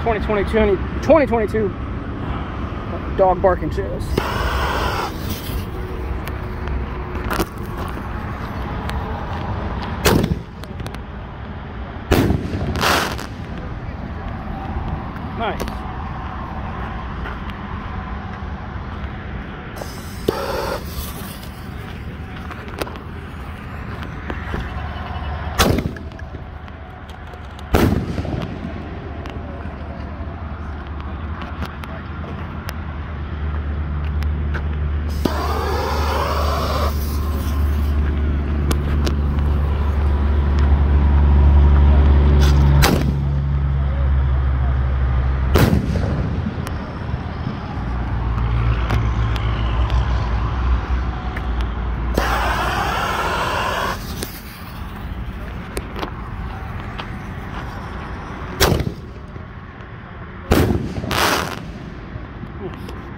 2022, 2022 dog barking shows. Nice. Yes.